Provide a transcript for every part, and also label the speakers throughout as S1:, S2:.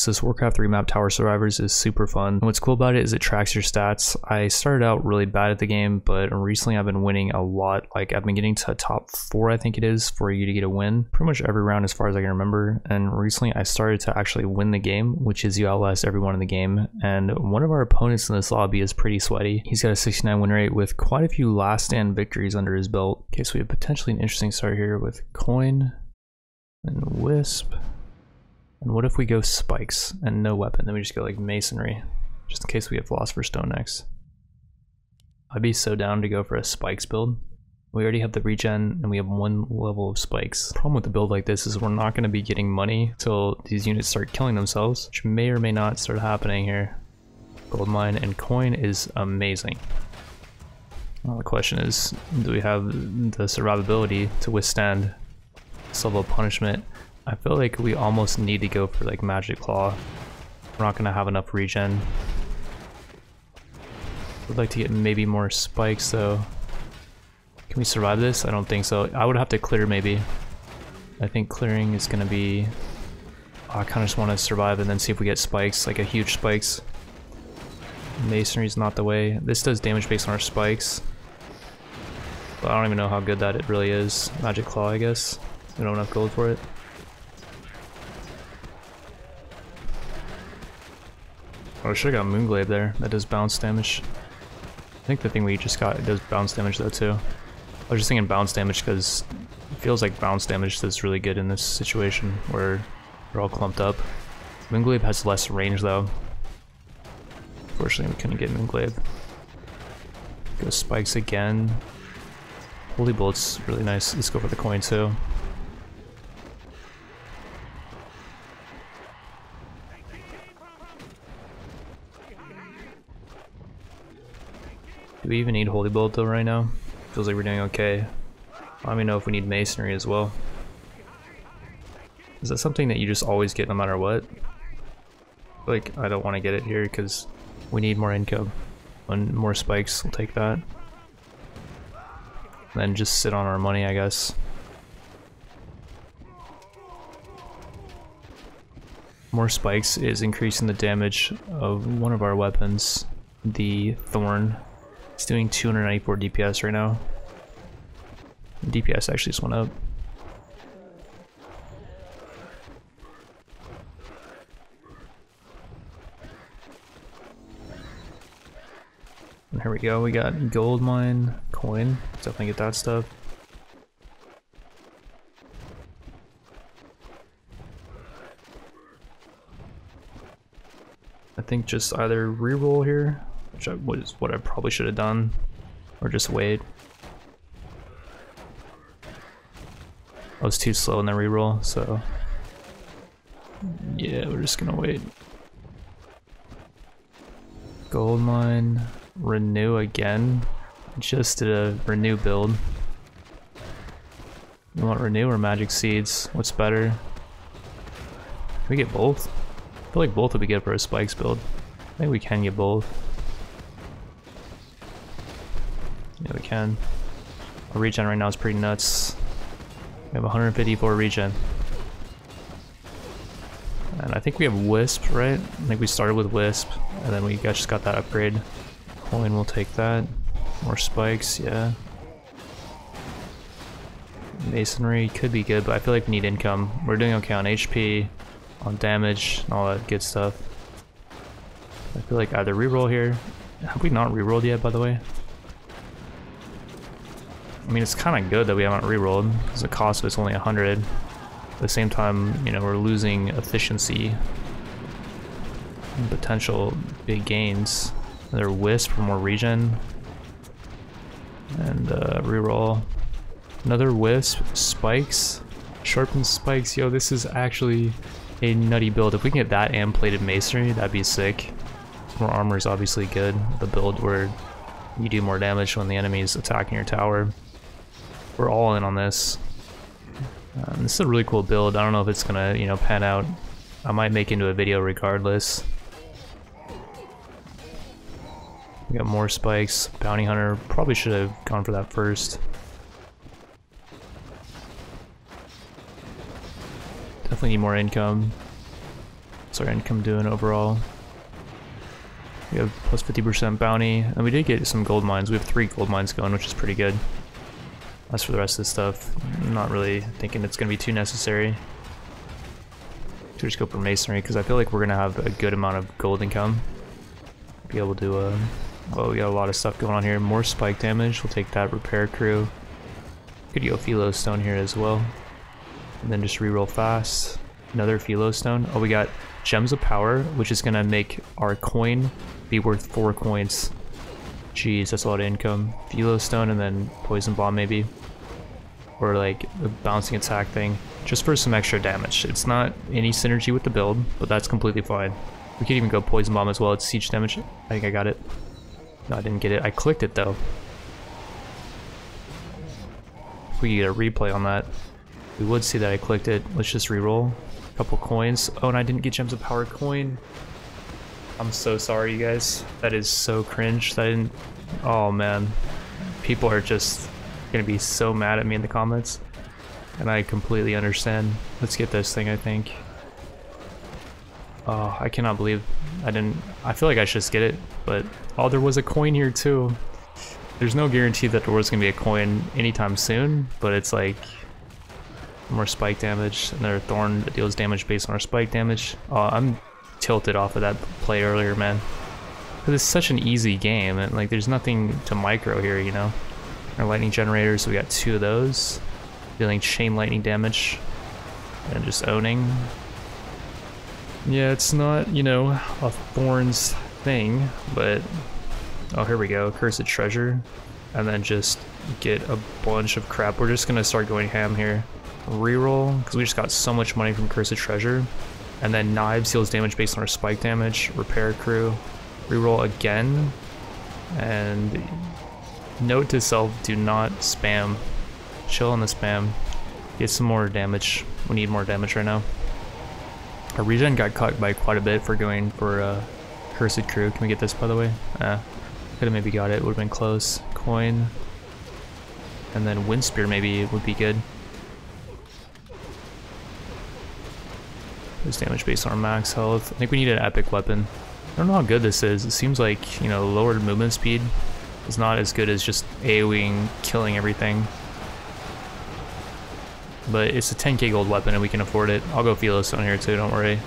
S1: So this Warcraft 3 map Tower Survivors is super fun. And what's cool about it is it tracks your stats. I started out really bad at the game, but recently I've been winning a lot. Like I've been getting to top four, I think it is, for you to get a win. Pretty much every round as far as I can remember. And recently I started to actually win the game, which is you outlast everyone in the game. And one of our opponents in this lobby is pretty sweaty. He's got a 69 win rate with quite a few last stand victories under his belt. Okay, so we have potentially an interesting start here with Coin and Wisp. And what if we go spikes and no weapon? Then we just go like masonry, just in case we have philosopher's stone next. I'd be so down to go for a spikes build. We already have the regen and we have one level of spikes. Problem with a build like this is we're not going to be getting money until these units start killing themselves, which may or may not start happening here. Gold mine and coin is amazing. Well, the question is, do we have the survivability to withstand this level of punishment? I feel like we almost need to go for like Magic Claw. We're not gonna have enough regen. Would like to get maybe more spikes though. Can we survive this? I don't think so. I would have to clear maybe. I think clearing is gonna be... I kinda just wanna survive and then see if we get spikes, like a huge spikes. Masonry is not the way. This does damage based on our spikes. But I don't even know how good that it really is. Magic Claw, I guess. We don't have enough gold for it. Oh, I should have got Moonglaive there. That does bounce damage. I think the thing we just got does bounce damage though too. I was just thinking bounce damage because it feels like bounce damage does really good in this situation where we're all clumped up. Moonglaive has less range though. Unfortunately, we couldn't get Moonglaive. Go spikes again. Holy Bolt's really nice. Let's go for the coin too. We even need Holy Bolt though right now? Feels like we're doing okay. Let me know if we need Masonry as well. Is that something that you just always get no matter what? Like, I don't want to get it here because we need more income. When more spikes, we'll take that. And then just sit on our money, I guess. More spikes is increasing the damage of one of our weapons, the Thorn. It's doing 294 DPS right now. DPS actually just went up. And here we go, we got gold mine, coin, definitely get that stuff. I think just either reroll here, which I, was what I probably should have done, or just wait. I was too slow in the reroll, so yeah, we're just gonna wait. Gold mine, renew again. Just did a renew build. You want renew or magic seeds? What's better? Can we get both? I feel like both would be good for a spikes build. I think we can get both. Yeah, we can. Our regen right now is pretty nuts. We have 154 regen. And I think we have Wisp, right? I think we started with Wisp, and then we got, just got that upgrade. Coin we'll take that. More spikes, yeah. Masonry could be good, but I feel like we need income. We're doing okay on HP, on damage, and all that good stuff. I feel like either reroll here. Have we not rerolled yet, by the way? I mean, it's kind of good that we haven't rerolled, because the cost of it's only 100. At the same time, you know, we're losing efficiency and potential big gains. Another Wisp for more regen. And uh, reroll. Another Wisp, Spikes, Sharpened Spikes. Yo, this is actually a nutty build. If we can get that and Plated Masonry, that'd be sick. More armor is obviously good. The build where you do more damage when the enemy is attacking your tower. We're all in on this. Um, this is a really cool build. I don't know if it's gonna, you know, pan out. I might make into a video regardless. We got more spikes. Bounty Hunter probably should have gone for that first. Definitely need more income. What's our income doing overall? We have plus 50% bounty, and we did get some gold mines. We have three gold mines going, which is pretty good. As for the rest of the stuff, I'm not really thinking it's going to be too necessary. To just go for masonry, because I feel like we're going to have a good amount of gold income. Be able to, uh, well, we got a lot of stuff going on here. More spike damage, we'll take that repair crew. Could go Philo Stone here as well. And then just reroll fast. Another Philo Stone. Oh, we got Gems of Power, which is going to make our coin be worth four coins. Jeez, that's a lot of income. Philo Stone and then Poison Bomb maybe. Or like a bouncing attack thing. Just for some extra damage. It's not any synergy with the build, but that's completely fine. We could even go Poison Bomb as well. It's siege damage. I think I got it. No, I didn't get it. I clicked it though. If we get a replay on that, we would see that I clicked it. Let's just re-roll. A couple coins. Oh, and I didn't get Gems of Power coin. I'm so sorry, you guys. That is so cringe. That I didn't... Oh, man. People are just gonna be so mad at me in the comments. And I completely understand. Let's get this thing, I think. Oh, I cannot believe I didn't... I feel like I should just get it, but... Oh, there was a coin here, too. There's no guarantee that there was gonna be a coin anytime soon, but it's like... More spike damage, and their thorn that deals damage based on our spike damage. Oh, I'm tilted off of that play earlier, man. Because it's such an easy game, and like there's nothing to micro here, you know? Our lightning generators, we got two of those. Dealing chain lightning damage. And just owning. Yeah, it's not, you know, a Thorns thing, but... Oh, here we go. Cursed Treasure. And then just get a bunch of crap. We're just gonna start going ham here. Reroll, because we just got so much money from Cursed Treasure. And then Knives heals damage based on our spike damage. Repair Crew. Reroll again. And note to self, do not spam. Chill on the spam. Get some more damage. We need more damage right now. Our regen got caught by quite a bit for going for uh, Cursed Crew. Can we get this by the way? Uh, could have maybe got it. Would have been close. Coin. And then Wind Spear maybe would be good. This damage based on our max health. I think we need an epic weapon. I don't know how good this is. It seems like, you know, lowered movement speed is not as good as just AoEing, killing everything. But it's a 10k gold weapon and we can afford it. I'll go Philo Stone here too, don't worry.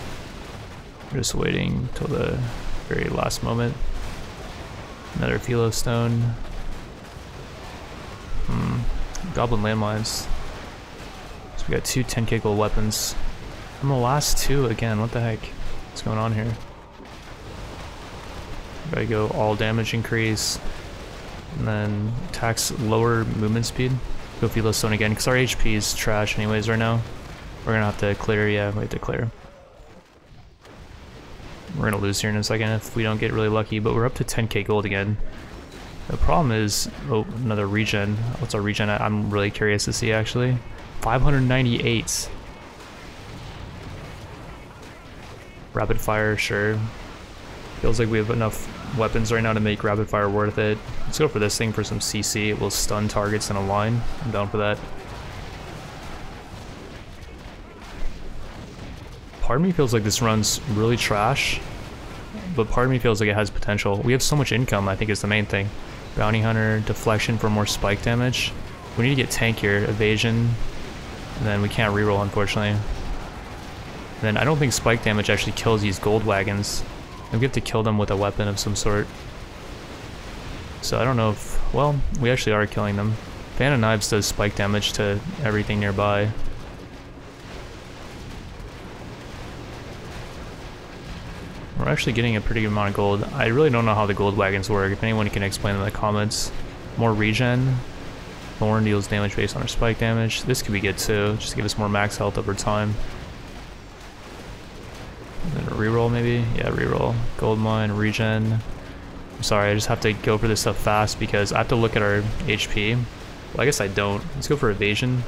S1: We're just waiting till the very last moment. Another Philo Stone. Hmm. Goblin landmines. So we got two 10k gold weapons. I'm the last two again, what the heck? What's going on here? Gotta go all damage increase. And then tax lower movement speed. Go Philo Stone again, because our HP is trash anyways right now. We're gonna have to clear, yeah, we have to clear. We're gonna lose here in a second if we don't get really lucky, but we're up to 10k gold again. The problem is, oh, another regen. What's our regen at? I'm really curious to see actually. 598. Rapid fire, sure. Feels like we have enough weapons right now to make rapid fire worth it. Let's go for this thing for some CC. It will stun targets in a line. I'm down for that. Part of me feels like this run's really trash, but part of me feels like it has potential. We have so much income, I think is the main thing. Bounty Hunter, deflection for more spike damage. We need to get tankier, evasion, and then we can't reroll unfortunately. Then I don't think spike damage actually kills these gold wagons. We have to kill them with a weapon of some sort. So I don't know if... Well, we actually are killing them. Of Knives does spike damage to everything nearby. We're actually getting a pretty good amount of gold. I really don't know how the gold wagons work. If anyone can explain in the comments. More regen. Thorn deals damage based on our spike damage. This could be good too, just to give us more max health over time. Reroll maybe? Yeah, reroll. Gold mine, regen. I'm sorry, I just have to go for this stuff fast because I have to look at our HP. Well, I guess I don't. Let's go for evasion.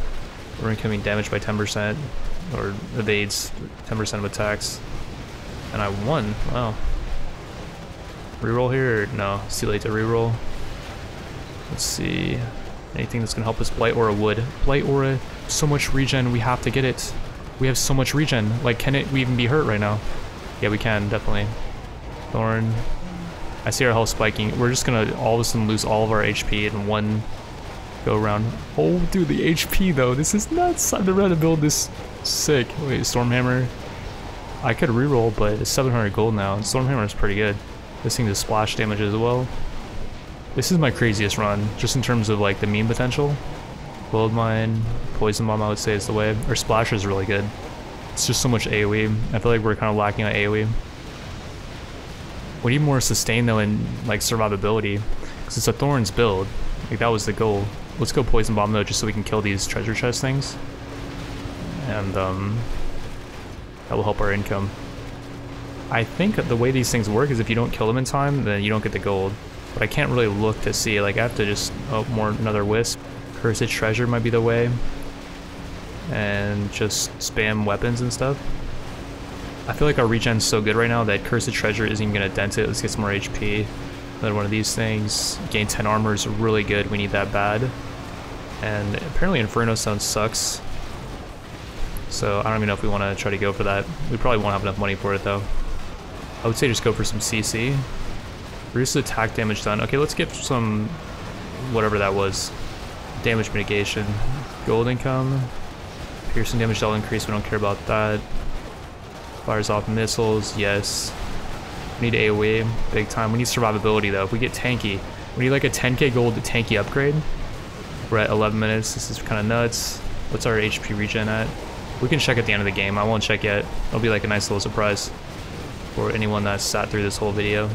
S1: We're incoming damage by 10%, or evades 10% of attacks. And I won, wow. Reroll here, no, it's too late to reroll. Let's see, anything that's gonna help us, Blight Aura wood. Blight Aura, so much regen, we have to get it. We have so much regen. Like, can it we even be hurt right now? Yeah, we can, definitely. Thorn. I see our health spiking. We're just gonna all of a sudden lose all of our HP in one go around. Oh, dude, the HP though. This is nuts. I've never to build this sick. Wait, Stormhammer. I could reroll, but it's 700 gold now. Stormhammer is pretty good. This thing does splash damage as well. This is my craziest run, just in terms of like the meme potential. Gold Mine, Poison Bomb I would say is the way. Or Splash is really good. It's just so much AoE. I feel like we're kind of lacking on AoE. We need more sustain though and like survivability. Because it's a Thorns build. Like that was the goal. Let's go Poison Bomb though just so we can kill these treasure chest things. And um, that will help our income. I think the way these things work is if you don't kill them in time, then you don't get the gold. But I can't really look to see, like I have to just, oh, more another wisp. Cursed Treasure might be the way. And just spam weapons and stuff. I feel like our regen's so good right now that Cursed Treasure isn't even gonna dent it. Let's get some more HP. Another one of these things. Gain 10 armor is really good. We need that bad. And apparently Inferno Stone sucks. So I don't even know if we want to try to go for that. We probably won't have enough money for it though. I would say just go for some CC. Reduce attack damage done. Okay, let's get some whatever that was. Damage mitigation. Gold income. Piercing damage all increase, we don't care about that. Fires off missiles, yes. We need AoE, big time. We need survivability though. If we get tanky, we need like a 10k gold tanky upgrade. We're at 11 minutes, this is kind of nuts. What's our HP regen at? We can check at the end of the game, I won't check yet. It'll be like a nice little surprise for anyone that sat through this whole video.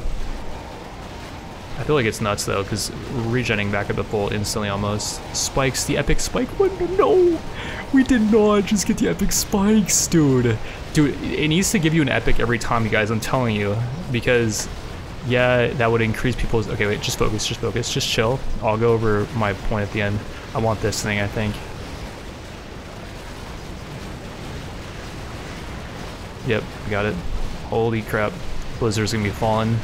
S1: I feel like it's nuts though, because regenning back at the full instantly almost. Spikes, the epic spike one, no! We did not just get the epic spikes, dude. Dude, it needs to give you an epic every time, you guys, I'm telling you. Because, yeah, that would increase people's... Okay, wait, just focus, just focus, just chill. I'll go over my point at the end. I want this thing, I think. Yep, got it. Holy crap. Blizzard's gonna be falling.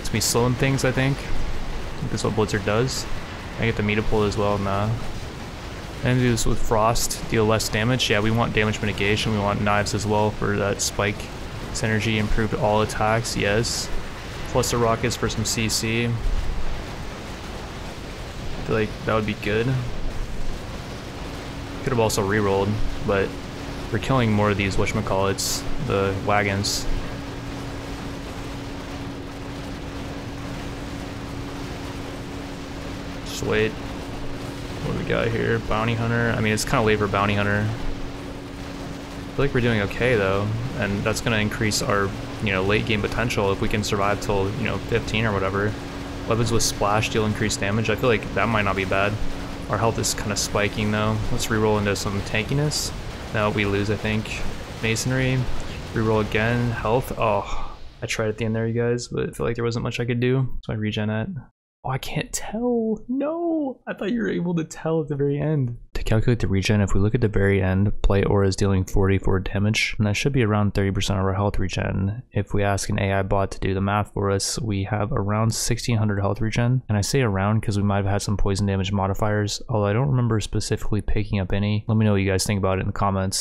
S1: It's gonna be slowing things, I think. That's what Blizzard does. I get the meter pull as well, nah. And do this with Frost, deal less damage. Yeah, we want damage mitigation. We want knives as well for that spike synergy. Improved all attacks, yes. Plus the rockets for some CC. I feel like that would be good. Could have also re-rolled, but we're killing more of these whatchamacallits, the wagons. Wait. What do we got here? Bounty Hunter. I mean, it's kind of late for Bounty Hunter. I feel like we're doing okay, though. And that's going to increase our, you know, late game potential if we can survive till, you know, 15 or whatever. Weapons with Splash deal increased damage. I feel like that might not be bad. Our health is kind of spiking, though. Let's reroll into some tankiness. Now we lose, I think. Masonry. Reroll again. Health. Oh, I tried at the end there, you guys, but I feel like there wasn't much I could do. So I regen at. Oh, I can't tell. No, I thought you were able to tell at the very end. To calculate the regen, if we look at the very end, Blight Aura is dealing 44 damage, and that should be around 30% of our health regen. If we ask an AI bot to do the math for us, we have around 1600 health regen. And I say around because we might have had some poison damage modifiers, although I don't remember specifically picking up any. Let me know what you guys think about it in the comments.